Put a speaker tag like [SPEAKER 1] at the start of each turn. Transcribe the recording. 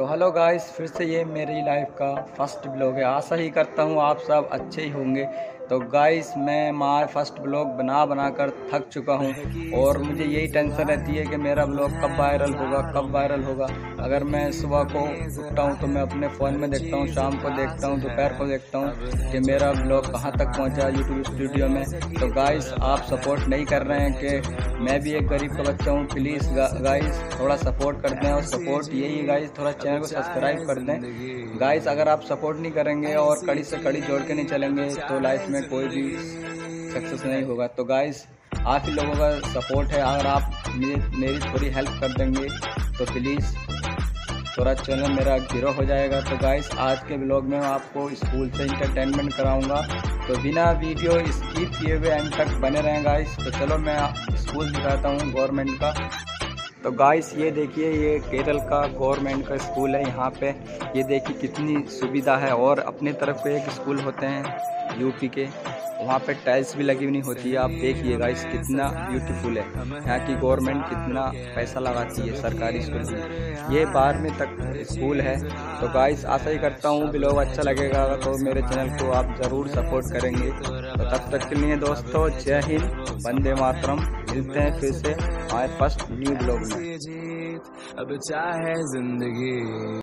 [SPEAKER 1] तो hello guys, फिर से ये मेरी लाइफ का फ़र्स्ट ब्लॉग है। आशा ही करता हूँ आप सब अच्छे ही होंगे। तो गाइस, मैं मार फ़र्स्ट ब्लॉग बना बना कर थक चुका हूँ और मुझे यही टेंशन रहती है कि मेरा ब्लॉग कब वायरल होगा, कब वायरल होगा। अगर मैं सुबह को उठता हूँ तो मैं अपने फ़ोन में देखता हूँ, शाम को देखता हूँ, दोपहर को देखता हूँ कि मेरा ब्लॉग कहाँ तक पहुँचा यूट्यूब स्टूडियो में। तो गाइस आप सपोर्ट नहीं कर रहे हैं कि मैं भी एक गरीब का बच्चा हूँ प्लीज़ गाइस थोड़ा सपोर्ट कर दें और सपोर्ट यही गाइस थोड़ा चैनल को सब्सक्राइब कर दें। गाइस अगर आप सपोर्ट नहीं करेंगे और कड़ी से कड़ी जोड़ के नहीं चलेंगे तो लाइफ में कोई भी सक्सेस नहीं होगा। तो गाइस आप ही लोगों का सपोर्ट है। अगर आप मेरी थोड़ी हेल्प कर देंगे तो प्लीज़ थोड़ा चैनल मेरा ज़ीरो हो जाएगा। तो गाइस आज के ब्लॉग में आपको स्कूल से इंटरटेनमेंट कराऊँगा। तो बिना वीडियो स्किप किए हुए एंड तक बने रहें गाइस तो चलो मैं स्कूल दिखाता हूँ गवर्नमेंट का। तो गाइस ये देखिए, ये केरल का गवर्नमेंट का स्कूल है। यहाँ पे ये देखिए कितनी सुविधा है। और अपने तरफ़ एक स्कूल होते हैं यूपी के। वहाँ पे टाइल्स भी लगी हुई होती है। आप देखिए गाइस कितना ब्यूटीफुल है। यहाँ की गवर्नमेंट कितना पैसा लगाती है सरकारी स्कूल में। ये बारहवीं तक स्कूल है। तो गाइस आशा ही करता हूँ ब्लॉग अच्छा लगेगा। तो मेरे चैनल को आप ज़रूर सपोर्ट करेंगे। तो तब तक के लिए दोस्तों, जय हिंद, वंदे मातरम। मिलते हैं फिर से हमारे फ़र्स्ट न्यू ब्लॉग में।
[SPEAKER 2] अब चाहे ज़िंदगी।